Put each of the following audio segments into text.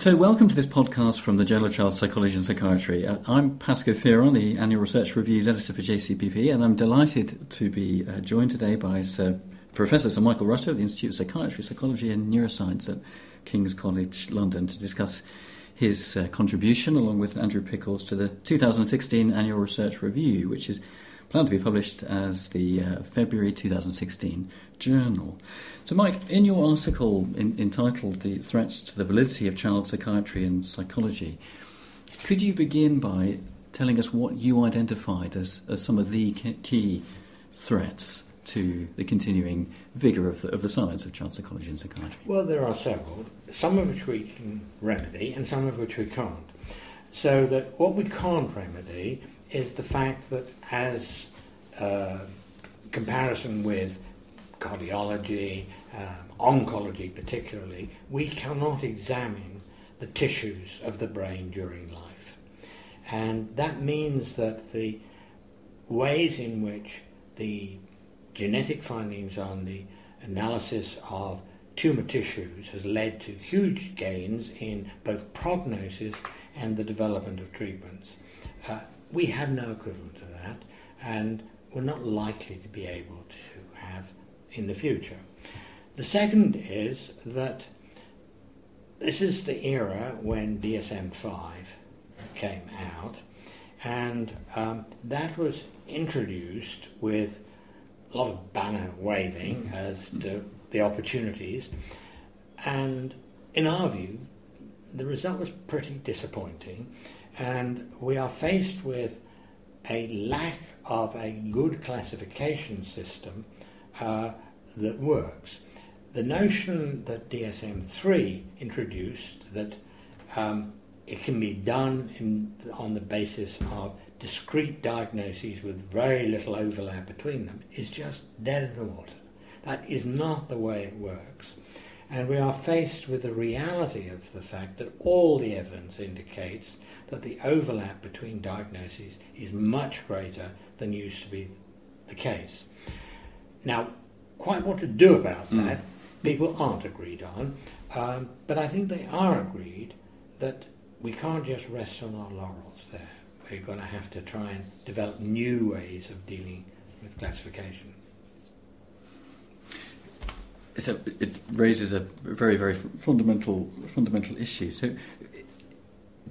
So, welcome to this podcast from the Journal of Child Psychology and Psychiatry. Uh, I'm Pasco Fearon, the Annual Research Reviews Editor for JCPP, and I'm delighted to be uh, joined today by Sir Professor Sir Michael Rutter of the Institute of Psychiatry, Psychology and Neuroscience at King's College London to discuss his uh, contribution, along with Andrew Pickles, to the 2016 Annual Research Review, which is planned to be published as the uh, February 2016 journal. So, Mike, in your article in, entitled The Threats to the Validity of Child Psychiatry and Psychology, could you begin by telling us what you identified as, as some of the key threats to the continuing vigour of the, of the science of child psychology and psychiatry? Well, there are several, some of which we can remedy and some of which we can't. So that what we can't remedy is the fact that as uh, comparison with cardiology, um, oncology particularly, we cannot examine the tissues of the brain during life. And that means that the ways in which the genetic findings on the analysis of tumour tissues has led to huge gains in both prognosis and the development of treatments. Uh, we have no equivalent to that, and we're not likely to be able to have in the future. The second is that this is the era when DSM 5 came out, and um, that was introduced with a lot of banner waving as to the opportunities, and in our view, the result was pretty disappointing, and we are faced with a lack of a good classification system uh, that works. The notion that DSM 3 introduced that um, it can be done in, on the basis of discrete diagnoses with very little overlap between them is just dead in the water. That is not the way it works. And we are faced with the reality of the fact that all the evidence indicates that the overlap between diagnoses is much greater than used to be the case. Now, quite what to do about hmm. that, mm. people aren't agreed on, um, but I think they are agreed that we can't just rest on our laurels there. We're going to have to try and develop new ways of dealing with classification a, it raises a very, very fundamental fundamental issue. So,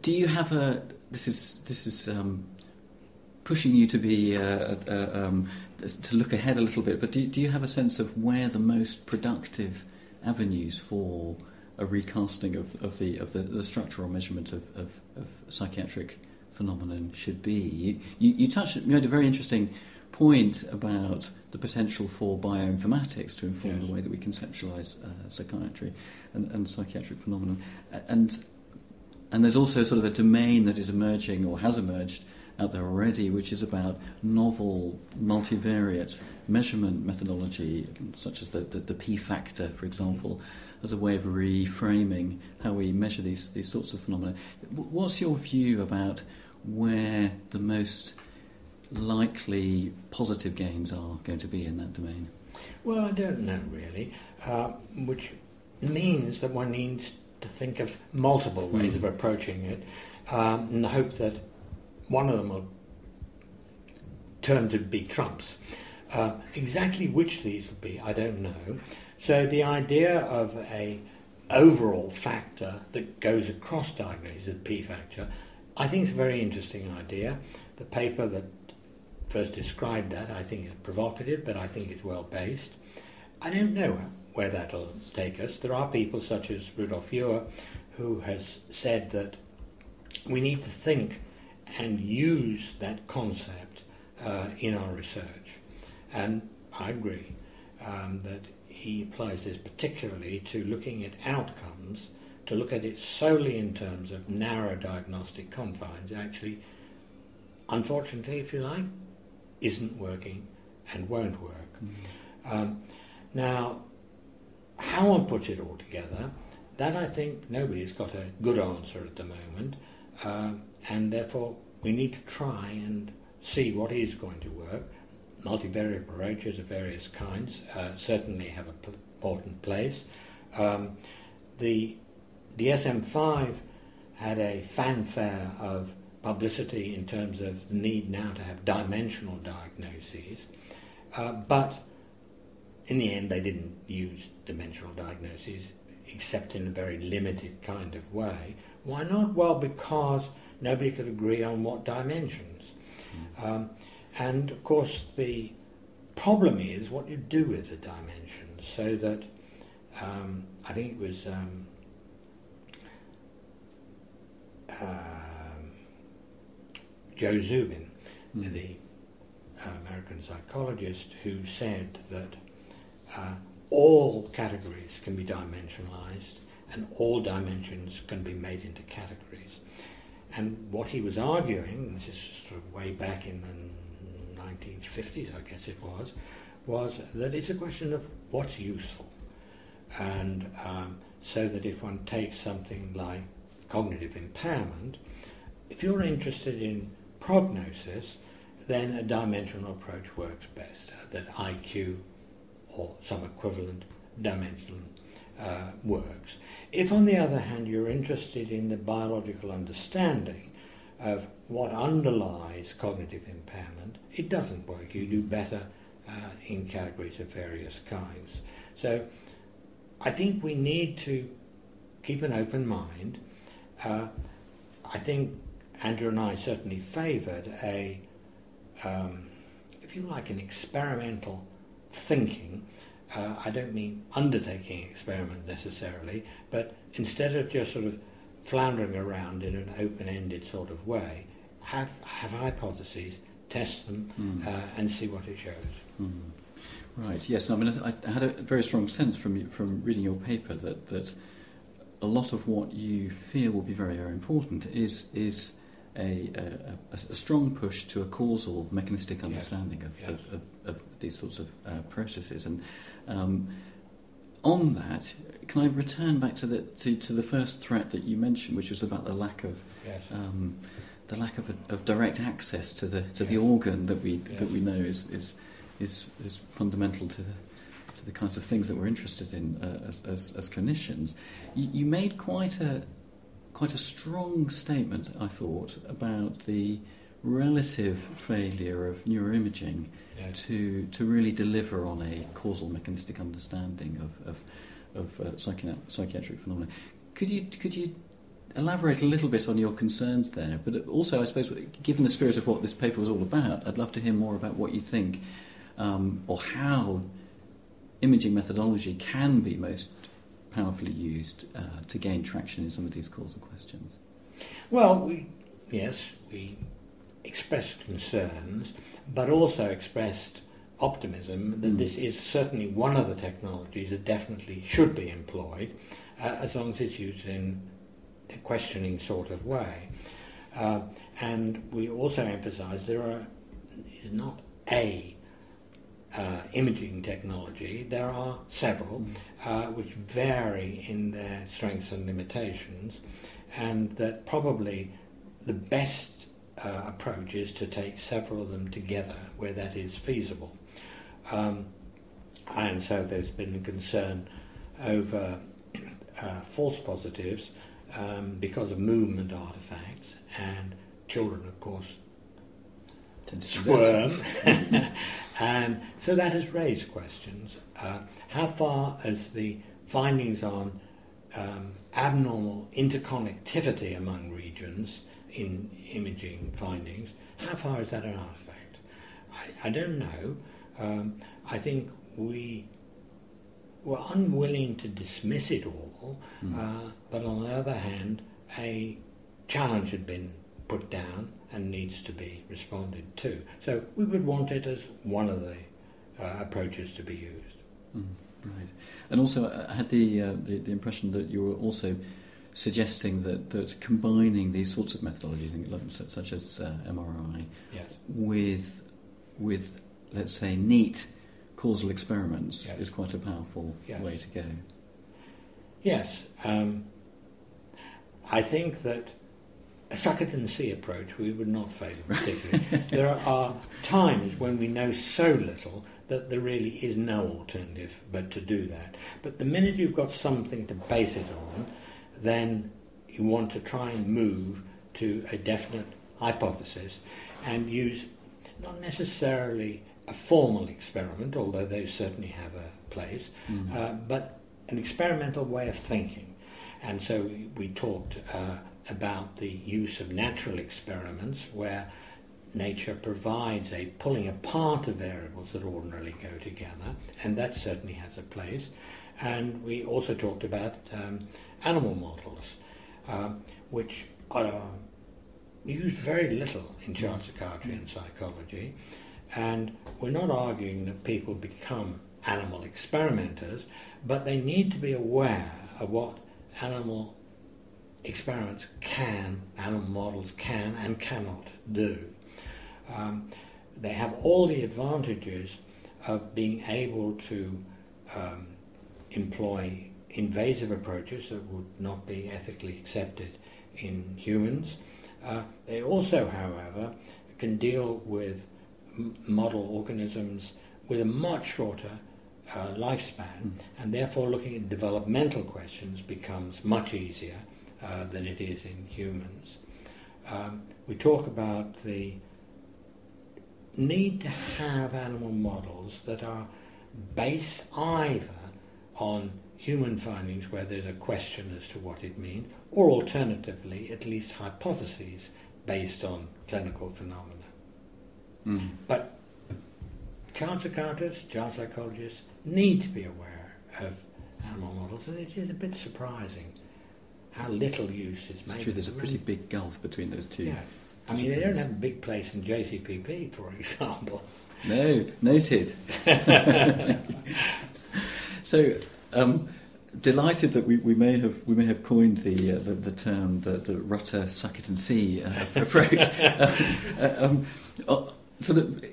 do you have a? This is this is um, pushing you to be uh, uh, um, to look ahead a little bit. But do, do you have a sense of where the most productive avenues for a recasting of, of the of the, the structural measurement of, of, of psychiatric phenomenon should be? You, you, you touched you made a very interesting point about the potential for bioinformatics to inform yes. the way that we conceptualize uh, psychiatry and, and psychiatric phenomena. And, and there's also sort of a domain that is emerging or has emerged out there already, which is about novel, multivariate measurement methodology, such as the, the, the, P factor, for example, as a way of reframing how we measure these, these sorts of phenomena. What's your view about where the most likely positive gains are going to be in that domain? Well, I don't know really, uh, which means that one needs to think of multiple ways mm. of approaching it um, in the hope that one of them will turn to be trumps. Uh, exactly which these will be, I don't know. So the idea of a overall factor that goes across diagnoses, the P factor, I think is a very interesting idea. The paper that first described that, I think it's provocative, but I think it's well based. I don't know where that'll take us. There are people such as Rudolf Uher who has said that we need to think and use that concept uh, in our research. And I agree um, that he applies this particularly to looking at outcomes, to look at it solely in terms of narrow diagnostic confines, actually, unfortunately, if you like, isn't working and won't work. Mm-hmm. Um, now, how one puts it all together, that I think nobody's got a good answer at the moment, uh, and therefore we need to try and see what is going to work. Multivariate approaches of various kinds uh, certainly have an p- important place. Um, the DSM-5 had a fanfare of publicity in terms of the need now to have dimensional diagnoses, uh, but in the end they didn't use dimensional diagnoses except in a very limited kind of way. Why not? Well, because nobody could agree on what dimensions. Mm. Um, and of course, the problem is what you do with the dimensions, so that um, I think it was um, uh, Joe Zubin, mm. the uh, American psychologist, who said that uh, all categories can be dimensionalized and all dimensions can be made into categories. And what he was arguing, this is sort of way back in the 1950s, I guess it was, was that it's a question of what's useful. And um, so that if one takes something like cognitive impairment, if you're interested in prognosis, then a dimensional approach works best. That IQ or some equivalent dimension uh, works. If, on the other hand, you're interested in the biological understanding of what underlies cognitive impairment, it doesn't work. You do better uh, in categories of various kinds. So I think we need to keep an open mind. Uh, I think Andrew and I certainly favoured a, um, if you like, an experimental thinking. Uh, I don't mean undertaking experiment necessarily, but instead of just sort of floundering around in an open-ended sort of way, have have hypotheses, test them, mm. uh, and see what it shows. Mm. Right. Yes. I mean, I, I, had a very strong sense from from reading your paper that that a lot of what you feel will be very very important is is a, a, a, strong push to a causal mechanistic understanding yes. Of, yes. Of, of, of, these sorts of uh, processes. And um, on that, can I return back to the to, to, the first threat that you mentioned, which was about the lack of yes. um, the lack of, of direct access to the to the organ that we that we know is, is is is fundamental to the to the kinds of things that we're interested in uh, as, as, as clinicians. You, you made quite a quite a strong statement, I thought, about the relative failure of neuroimaging yeah. to to really deliver on a causal mechanistic understanding of of, of uh, psychiatric phenomena. Could you could you elaborate a little bit on your concerns there? But also, I suppose, given the spirit of what this paper was all about, I'd love to hear more about what you think um, or how imaging methodology can be most powerfully used uh, to gain traction in some of these causal questions? Well, we, yes, we expressed concerns, but also expressed optimism that mm. this is certainly one of the technologies that definitely should be employed uh, as long as it's used in a questioning sort of way. Uh, and we also emphasize there are, is not a uh, imaging technology, there are several mm. uh, which vary in their strengths and limitations, and that probably the best uh, approach is to take several of them together where that is feasible. Um, and so there's been a concern over uh, false positives um, because of movement artifacts, and children, of course, squirm. and so that has raised questions. Uh, how far has the findings on um, abnormal interconnectivity among regions in imaging findings, how far is that an artifact? I, I don't know. Um, I think we were unwilling to dismiss it all, mm. uh, but on the other hand, a challenge had been put down and needs to be responded to. So we would want it as one of the uh, approaches to be used. Mm, right. And also, uh, I had the, uh, the, the impression that you were also suggesting that, that combining these sorts of methodologies, such as uh, MRI, yes. with with let's say neat causal experiments yes. is quite a powerful yes. way to go. Yes, um, I think that a suck it and see approach we would not favour particularly. there are times when we know so little that there really is no alternative but to do that. But the minute you've got something to base it on, then you want to try and move to a definite hypothesis and use not necessarily a formal experiment, although those certainly have a place, mm. uh, but an experimental way of thinking. And so we talked uh, about the use of natural experiments where nature provides a pulling apart of variables that ordinarily go together, and that certainly has a place. And we also talked about um, animal models, uh, which are used very little in child psychiatry and psychology. And we're not arguing that people become animal experimenters, but they need to be aware of what animal experiments can, animal models can and cannot do. Um, they have all the advantages of being able to um, employ invasive approaches that would not be ethically accepted in humans. Uh, they also, however, can deal with m- model organisms with a much shorter uh, lifespan, mm. and therefore looking at developmental questions becomes much easier uh, than it is in humans. Um, we talk about the need to have animal models that are based either on human findings where there's a question as to what it means, or alternatively, at least hypotheses based on clinical phenomena. Mm. But child psychiatrists, child psychologists need to be aware of animal models, and it is a bit surprising how little use is made. It's true, there's a pretty big gulf between those two. Yeah. I mean, they don't have a big place in JCPP, for example. No, noted. so, um, delighted that we, we may have we may have coined the uh, the, the, term the, the Rutter suck it and see uh, approach. um, uh, um, uh, sort of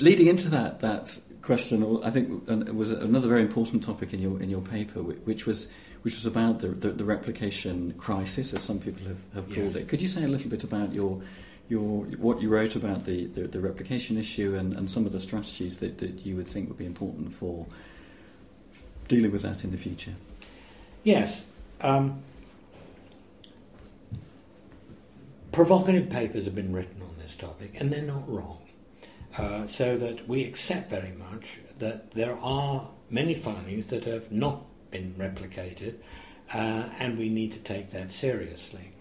leading into that that question, I think was another very important topic in your in your paper, which was which was about the, the, the replication crisis, as some people have, have called yes. it. Could you say a little bit about your your what you wrote about the, the, the replication issue and, and some of the strategies that, that you would think would be important for dealing with that in the future? Yes. Um, provocative papers have been written on this topic, and they're not wrong. Uh, so that we accept very much that there are many findings that have not been replicated, uh, and we need to take that seriously.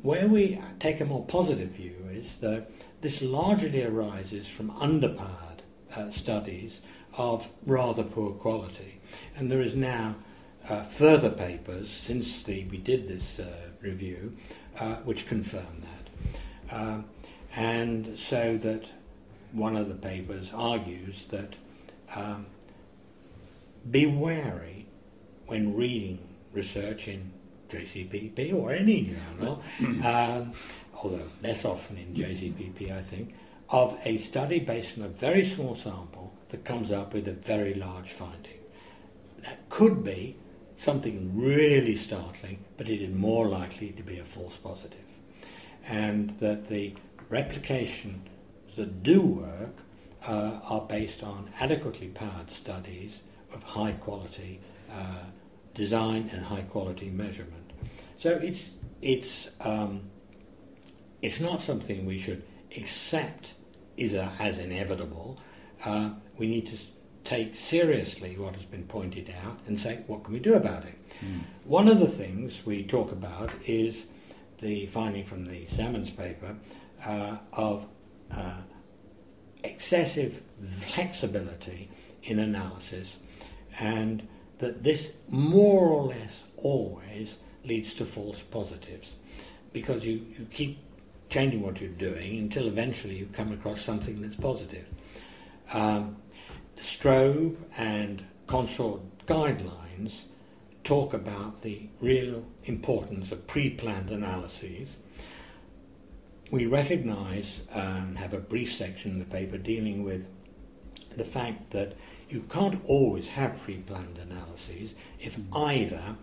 Where we take a more positive view is that this largely arises from underpowered uh, studies of rather poor quality, and there is now uh, further papers since the, we did this uh, review uh, which confirm that. Uh, and so that one of the papers argues that um, be wary when reading research in JCPP or any journal, um, although less often in JCPP, I think, of a study based on a very small sample that comes up with a very large finding. That could be something really startling, but it is more likely to be a false positive. And that the replication that do work uh, are based on adequately powered studies of high quality uh, design and high quality measurement. So it's it's um, it's not something we should accept is a, as inevitable. Uh, we need to take seriously what has been pointed out and say what can we do about it. Mm. One of the things we talk about is the finding from the Simmons paper uh, of uh, excessive flexibility in analysis, and that this more or less always leads to false positives because you, you keep changing what you're doing until eventually you come across something that's positive. Um, Strobe and consort guidelines talk about the real importance of pre planned analyses we recognise and have a brief section in the paper dealing with the fact that you can't always have pre-planned analyses if either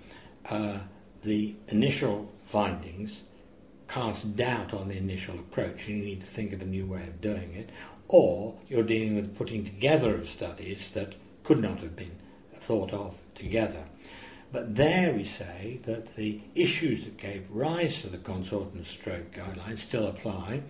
uh, the initial findings cast doubt on the initial approach, and you need to think of a new way of doing it, or you're dealing with putting together of studies that could not have been thought of together. but there we say that the issues that gave rise to the consort and Strobe guidelines still apply,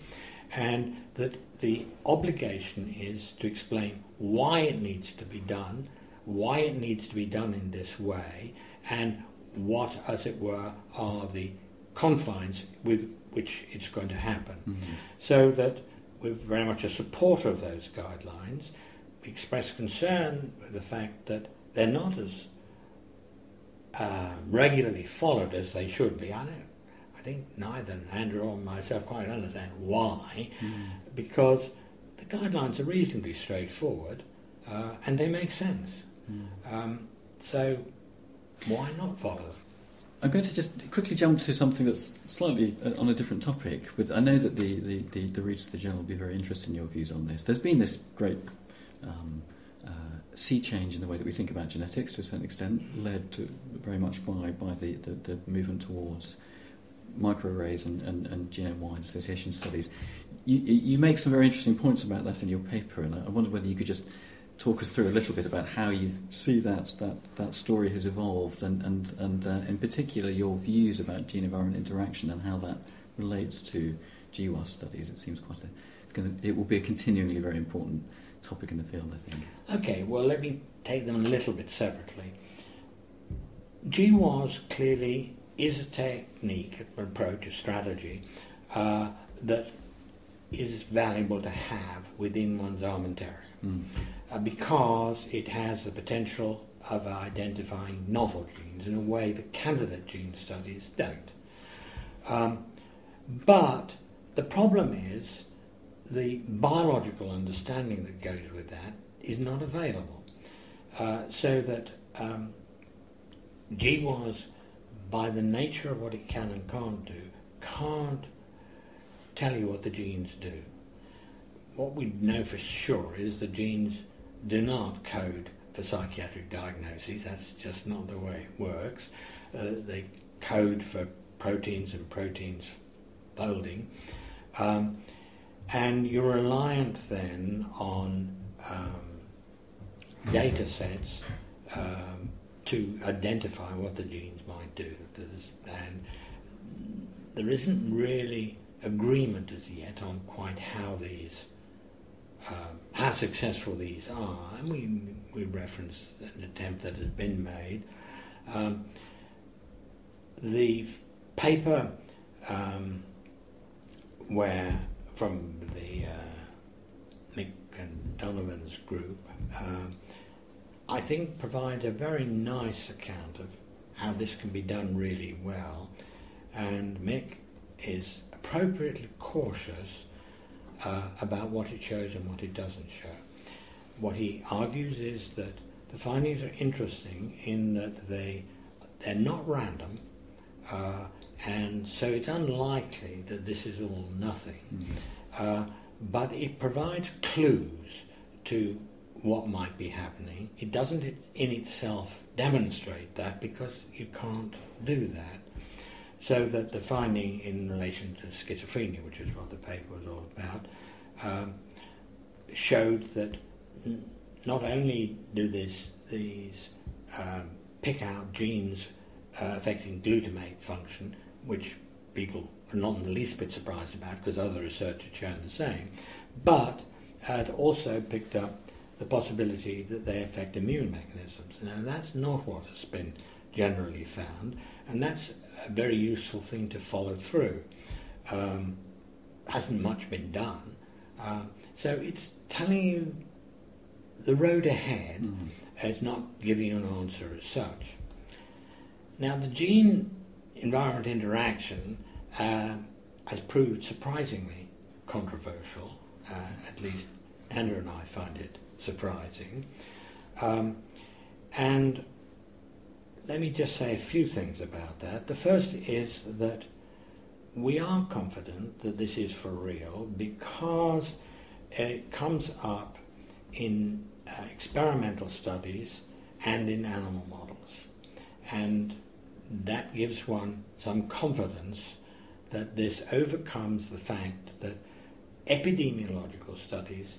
and that the obligation is to explain why it needs to be done, why it needs to be done in this way, and what, as it were, are the confines with which it's going to happen. Mm-hmm. So that we're very much a supporter of those guidelines. We express concern with the fact that they're not as uh, regularly followed as they should be. I don't. Think neither Andrew or myself quite understand why, Mm. because the guidelines are reasonably straightforward uh, and they make sense. Mm. Um, so why not follow them? I'm going to just quickly jump to something that's slightly uh, on a different topic. With I know that the, the, the, the readers of the journal will be very interested in your views on this. There's been this great um, uh, sea change in the way that we think about genetics to a certain extent, led to very much by, by the, the, the movement towards microarrays and, and, and genome-wide association studies. You, you make some very interesting points about that in your paper, and I wonder whether you could just talk us through a little bit about how you see that that, that story has evolved, and and and uh, in particular your views about gene-environment interaction and how that relates to GWAS studies. It seems quite a it's going to, it will be a continuingly very important topic in the field, I think. Okay, well, let me take them a little bit separately. GWAS clearly is a technique, an approach, a strategy uh, that is valuable to have within one's armamentarium Mm. uh, because it has the potential of identifying novel genes in a way that candidate gene studies don't. Um, but the problem is the biological understanding that goes with that is not available. Uh, so that um, GWAS, by the nature of what it can and can't do, can't tell you what the genes do. What we know for sure is the genes do not code for psychiatric diagnoses. That's just not the way it works. Uh, they code for proteins and proteins folding. Um, and you're reliant then on um, data sets um, to identify what the genes might do. And there isn't really agreement as yet on quite how these, um, how successful these are. And we, we referenced an attempt that has been made. Um, the f- paper um, where from the uh, Mick O'Donovan's group, um, I think provides a very nice account of how this can be done really well. And Mick is appropriately cautious uh, about what it shows and what it doesn't show. What he argues is that the findings are interesting in that they they're not random, uh, and so it's unlikely that this is all nothing. Mm. Uh, but it provides clues to what might be happening. It doesn't in itself demonstrate that because you can't do that. So that the finding in relation to schizophrenia, which is what the paper was all about, um, showed that not only do this, these um, pick out genes uh, affecting glutamate function, which people are not in the least bit surprised about because other research had shown the same, but had also picked up the possibility that they affect immune mechanisms. Now, that's not what has been generally found, and that's a very useful thing to follow through. Um, hasn't much been done, uh, so it's telling you the road ahead. Mm. It's not giving you an answer as such. Now, the gene environment interaction uh, has proved surprisingly controversial, uh, at least Andrew and I find it surprising. Um, and let me just say a few things about that. The first is that we are confident that this is for real because it comes up in uh, experimental studies and in animal models. And that gives one some confidence that this overcomes the fact that epidemiological studies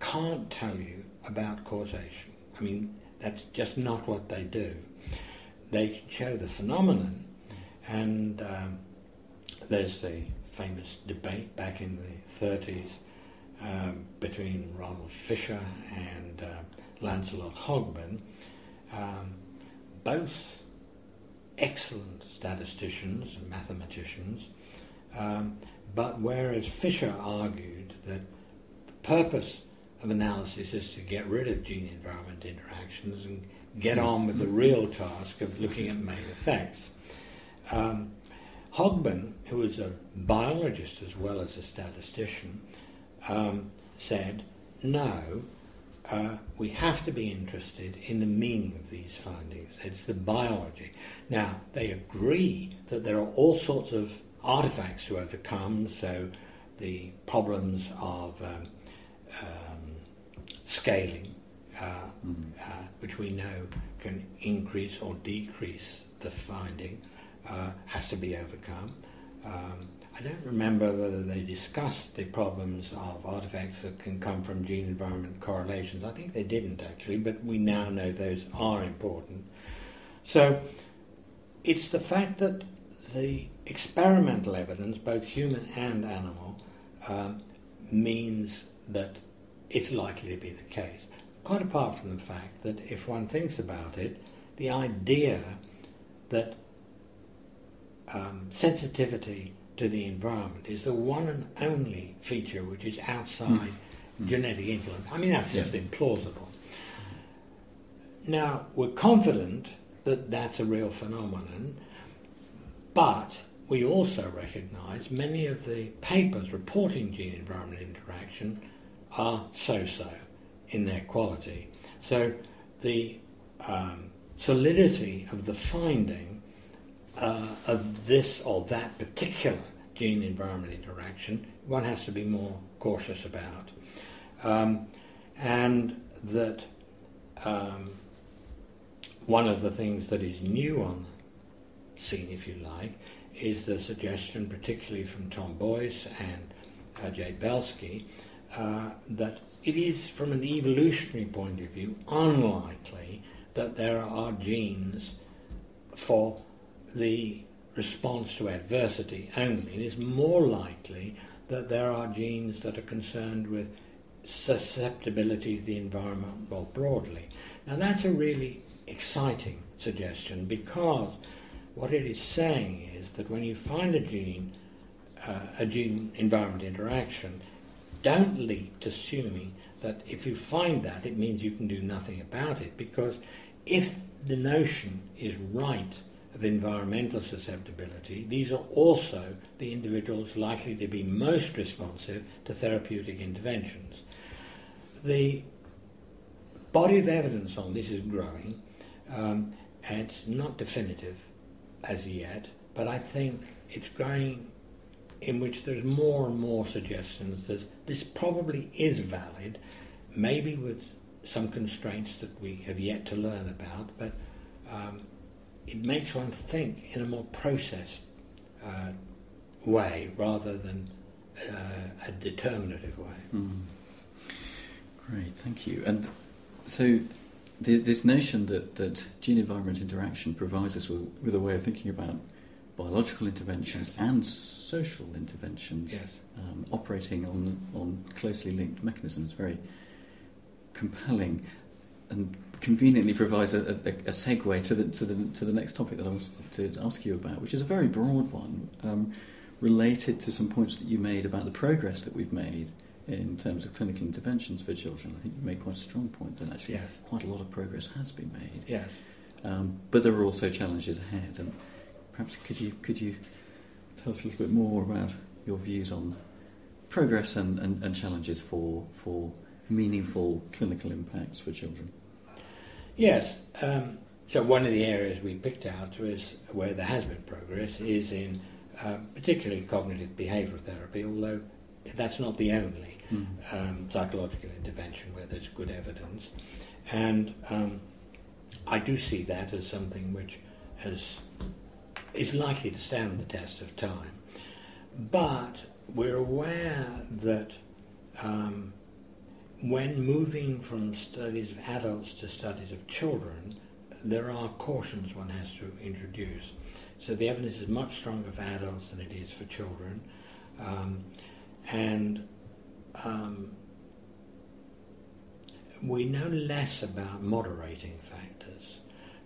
can't tell you about causation. I mean, That's just not what they do. They can show the phenomenon, and um, there's the famous debate back in the 30s um, between Ronald Fisher and uh, Lancelot Hogben, um, both excellent statisticians and mathematicians, um, but whereas Fisher argued that the purpose of analysis is to get rid of gene environment interactions and get on with the real task of looking at main effects. Um, Hogben, who was a biologist as well as a statistician, um, said, no, uh, we have to be interested in the meaning of these findings. It's the biology. Now, they agree that there are all sorts of artifacts to overcome, so the problems of um, um, scaling, uh, which we know can increase or decrease the finding, uh, has to be overcome. Um, I don't remember whether they discussed the problems of artifacts that can come from gene environment correlations. I think they didn't actually, but we now know those are important. So it's the fact that the experimental evidence, both human and animal, um, means that it's likely to be the case. Quite apart from the fact that if one thinks about it, the idea that um, sensitivity to the environment is the one and only feature which is outside mm. genetic influence. I mean, that's just implausible. Now, we're confident that that's a real phenomenon, but we also recognize many of the papers reporting gene environment interaction are so so in their quality. So the um, solidity of the finding uh, of this or that particular gene environment interaction, one has to be more cautious about. Um, and that um, one of the things that is new on the scene, if you like, is the suggestion, particularly from Tom Boyce and uh, Jay Belsky, uh, that it is, from an evolutionary point of view, unlikely that there are genes for the response to adversity only. It is more likely that there are genes that are concerned with susceptibility to the environment more broadly. Now, that's a really exciting suggestion because what it is saying is that when you find a gene, uh, a gene environment interaction, don't leap to assuming that if you find that, it means you can do nothing about it because if the notion is right of environmental susceptibility, these are also the individuals likely to be most responsive to therapeutic interventions. The body of evidence on this is growing. Um, and it's not definitive as yet, but I think it's growing in which there's more and more suggestions that this probably is valid, maybe with some constraints that we have yet to learn about, but um, it makes one think in a more processed uh, way rather than uh, a determinative way. Mm. Great, thank you. And so, the, this notion that, that gene environment interaction provides us with, with, a way of thinking about biological interventions yes. and social interventions yes. um, operating on, on closely linked mechanisms very compelling. And conveniently provides a, a, a, segue to the, to, the, to the next topic that I wanted to ask you about, which is a very broad one, um, related to some points that you made about the progress that we've made in terms of clinical interventions for children. I think you made quite a strong point that actually yes. quite a lot of progress has been made. Yes. Um, but there are also challenges ahead, and perhaps could you could you tell us a little bit more about your views on progress and, and, and challenges for for meaningful clinical impacts for children? Yes. Um, so one of the areas we picked out was where there has been progress is in uh, particularly cognitive behavioural therapy, although that's not the only mm. um, psychological intervention where there's good evidence. And um, I do see that as something which has, is likely to stand the test of time. But we're aware that um, when moving from studies of adults to studies of children, there are cautions one has to introduce. So the evidence is much stronger for adults than it is for children. Um, and um, we know less about moderating factors.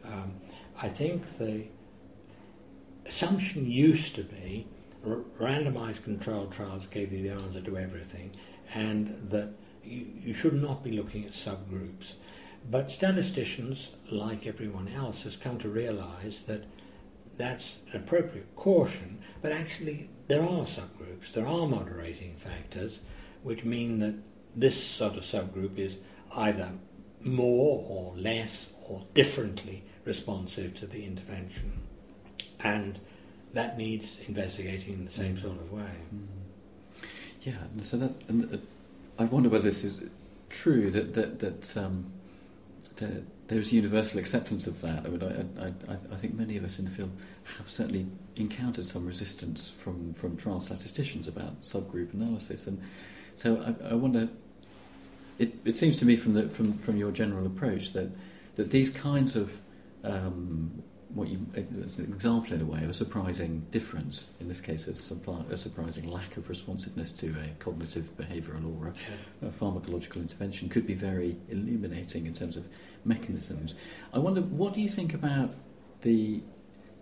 Um, I think the assumption used to be randomized controlled trials gave you the answer to everything, and that you, you should not be looking at subgroups. But statisticians, like everyone else, has come to realize that that's appropriate caution, but actually there are subgroups, there are moderating factors, which mean that this sort of subgroup is either more or less or differently responsive to the intervention. And that needs investigating in the same sort of way. Mm. Yeah, so that, and, uh, I wonder whether this is true that that that, um, that there's universal acceptance of that. I, mean, I, I, I think many of us in the field have certainly encountered some resistance from from trial statisticians about subgroup analysis, and so I, I wonder. It, it seems to me from the from from your general approach that that these kinds of um, what you as an example in a way of a surprising difference in this case a, supply, a surprising lack of responsiveness to a cognitive behavioural or a, a, pharmacological intervention could be very illuminating in terms of mechanisms. I wonder what do you think about the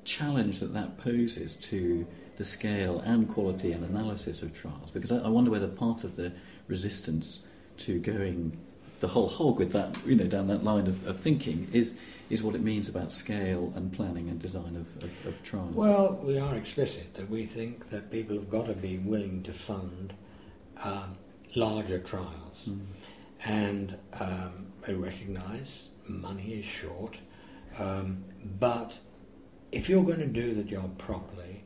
challenge that that poses to the scale and quality and analysis of trials? Because I, I wonder whether part of the resistance to going the whole hog with that you know down that line of, of thinking is is what it means about scale and planning and design of, of, of trials. Well, we are explicit that we think that people have got to be willing to fund um, larger trials. Mm. And um, I recognise money is short, um, but if you're going to do the job properly,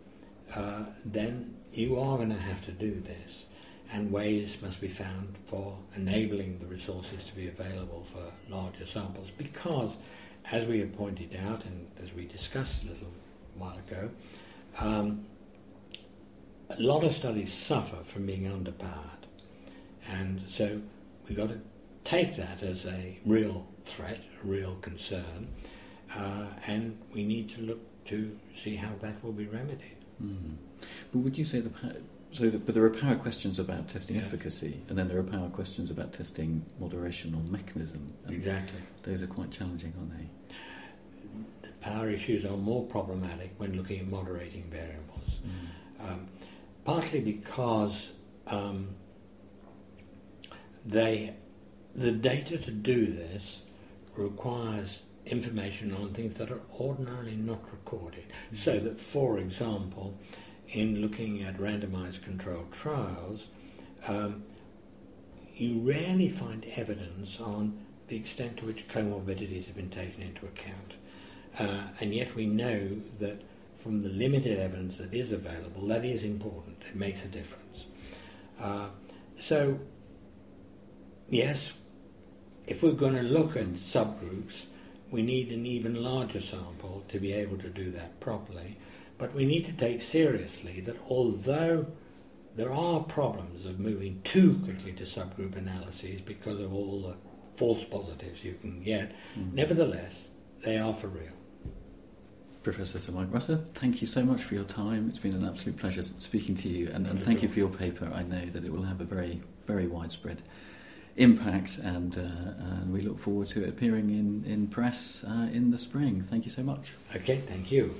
uh, then you are going to have to do this. And ways must be found for enabling the resources to be available for larger samples because as we have pointed out and as we discussed a little while ago, um, a lot of studies suffer from being underpowered. And so we've got to take that as a real threat, a real concern, uh, and we need to look to see how that will be remedied. Mm. But would you say the so, the, but there are power questions about testing yeah. efficacy, and then there are power questions about testing moderation or mechanism. exactly. Those are quite challenging, aren't they? The power issues are more problematic when looking at moderating variables, mm. um, partly because um, they, the data to do this requires information on things that are ordinarily not recorded. Mm. So that, for example, in looking at randomized controlled trials, um, you rarely find evidence on the extent to which comorbidities have been taken into account. Uh, and yet we know that from the limited evidence that is available, that is important. It makes a difference. Uh, so, yes, if we're going to look at subgroups, we need an even larger sample to be able to do that properly. But we need to take seriously that although there are problems of moving too quickly to subgroup analyses because of all the false positives you can get, mm. nevertheless, they are for real. Professor Sir Mike Rutter, thank you so much for your time. It's been an absolute pleasure speaking to you, and, and thank you for your paper. I know that it will have a very, very widespread impact, and, uh, and we look forward to it appearing in, in press uh, in the spring. Thank you so much. Okay, thank you.